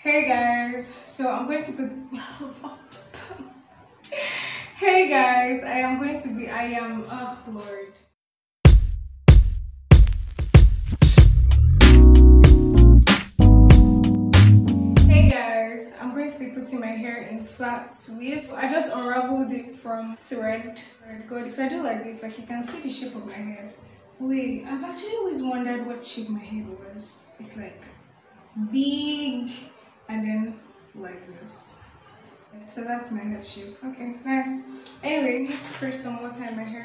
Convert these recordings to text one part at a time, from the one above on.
Hey guys, so I'm going to be. hey guys, I am going to be. I am. Oh Lord. Hey guys, I'm going to be putting my hair in flat twists. I just unraveled it from thread. God, if I do like this, like you can see the shape of my hair. Wait, I've actually always wondered what shape my hair was. It's like big and then like this. So that's my head shape. Okay, nice. Anyway, let's spray some water in my hair.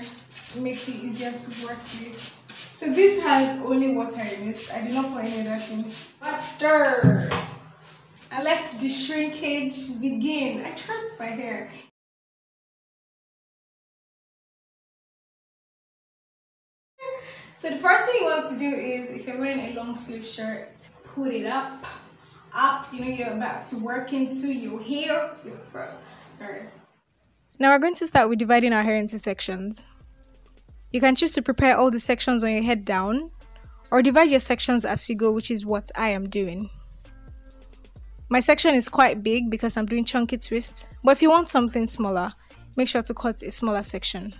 Make it easier to work with. So this has only water in it. I did not put any other thing. Water! And let the shrinkage begin. I trust my hair. So the first thing you want to do is, if you're wearing a long sleeve shirt, put it up, up. You know you're about to work into your hair, your. Sorry. Now we're going to start with dividing our hair into sections. You can choose to prepare all the sections on your head down, or divide your sections as you go, which is what I am doing. My section is quite big because I'm doing chunky twists, but if you want something smaller, make sure to cut a smaller section.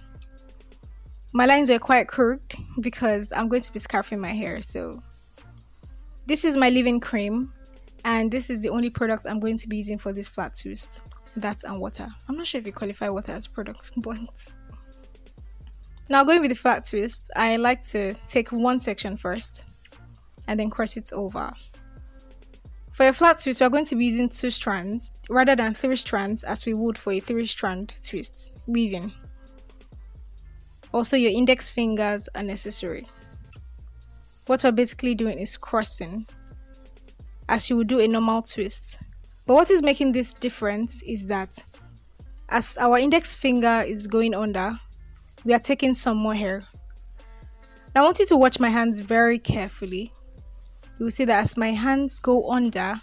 My lines were quite crooked because I'm going to be scarfing my hair, so this is my leave-in cream and this is the only product I'm going to be using for this flat twist. That and water. I'm not sure if you qualify water as product, but now going with the flat twist, I like to take one section first and then cross it over. For a flat twist, we're going to be using two strands rather than three strands as we would for a three strand twist, weaving. Also, your index fingers are necessary. What we're basically doing is crossing as you would do a normal twist. But what is making this different is that as our index finger is going under, we are taking some more hair. Now I want you to watch my hands very carefully. You will see that as my hands go under,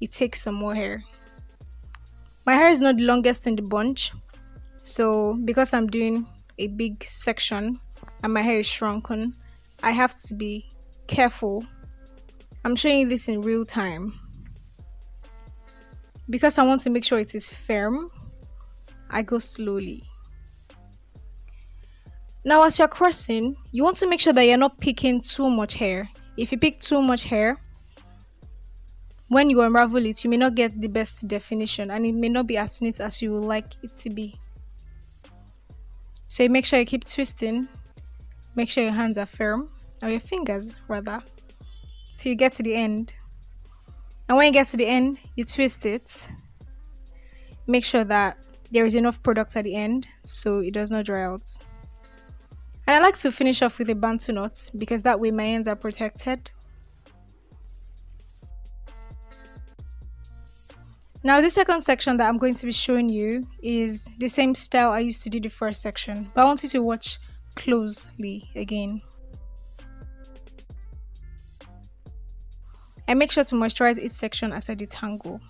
it takes some more hair. My hair is not the longest in the bunch, so because I'm doing a big section and my hair is shrunken, I have to be careful. I'm showing you this in real time. Because I want to make sure it is firm, I go slowly. Now, as you're crossing, you want to make sure that you're not picking too much hair. If you pick too much hair, when you unravel it, you may not get the best definition and it may not be as neat as you would like it to be. So make sure you keep twisting. Make sure your hands are firm, or your fingers rather, till you get to the end. And when you get to the end, you twist it. Make sure that there is enough product at the end so it does not dry out. And I like to finish off with a bantu knot because that way my ends are protected. Now the second section that I'm going to be showing you is the same style I used to do the first section, but I want you to watch closely again. I make sure to moisturize each section as I detangle.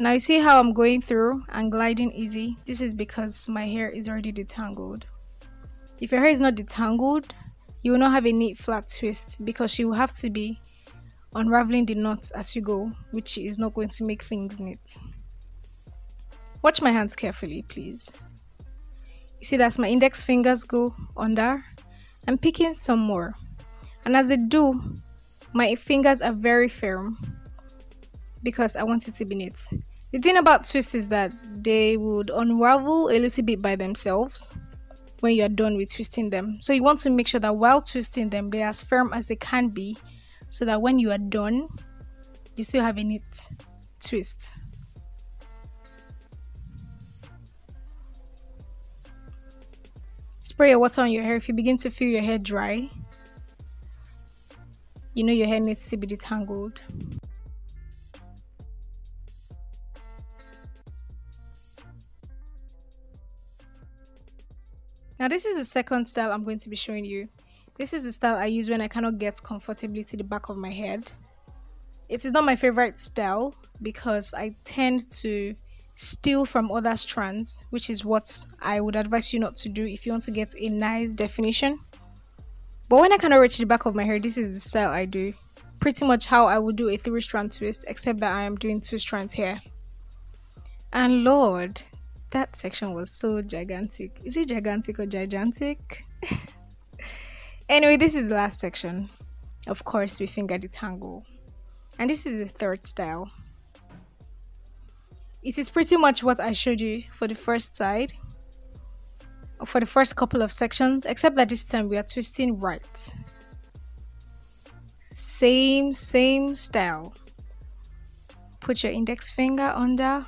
Now you see how I'm going through and gliding easy? This is because my hair is already detangled. If your hair is not detangled, you will not have a neat flat twist because you will have to be unraveling the knots as you go, which is not going to make things neat. Watch my hands carefully, please. You see that as my index fingers go under, I'm picking some more. And as they do, my fingers are very firm because I want it to be neat. The thing about twists is that they would unravel a little bit by themselves when you're done with twisting them. So you want to make sure that while twisting them, they're as firm as they can be so that when you are done, you still have a neat twist. Spray your water on your hair if you begin to feel your hair dry. You know your hair needs to be detangled. Now this is the second style I'm going to be showing you. This is the style I use when I cannot get comfortably to the back of my head. It is not my favorite style because I tend to steal from other strands, which is what I would advise you not to do if you want to get a nice definition. But when I cannot reach the back of my hair, this is the style I do. pretty much how I would do a three strand twist, except that I am doing two strands here. And Lord, that section was so gigantic. Is it gigantic or gigantic? anyway, this is the last section. Of course, we finger detangle. And this is the third style. It is pretty much what I showed you for the first side, for the first couple of sections, except that this time we are twisting right. Same, same style. Put your index finger under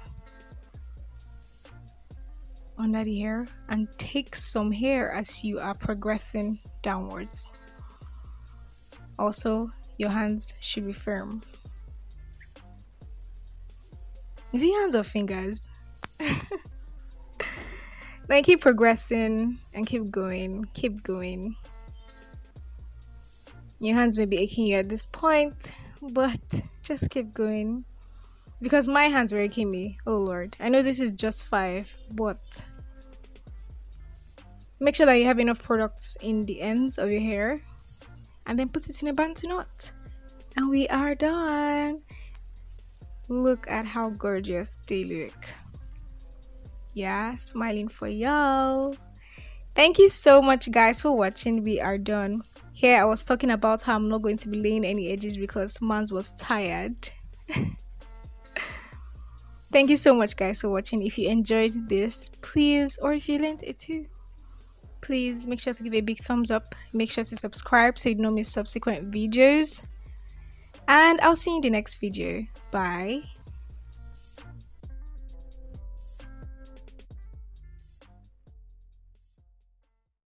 under the hair and take some hair as you are progressing downwards. Also, your hands should be firm. Is it hands or fingers? then keep progressing and keep going, keep going. Your hands may be aching you at this point, but just keep going. Because my hands were aching me. Oh lord. I know this is just five, but make sure that you have enough products in the ends of your hair and then put it in a bantu knot. And we are done. Look at how gorgeous they look. Yeah, smiling for y'all. Thank you so much, guys, for watching. We are done. Here, I was talking about how I'm not going to be laying any edges because Mans was tired. Thank you so much, guys, for watching. If you enjoyed this, please, or if you learned it too, please make sure to give a big thumbs up. Make sure to subscribe so you don't miss subsequent videos. And I'll see you in the next video. Bye.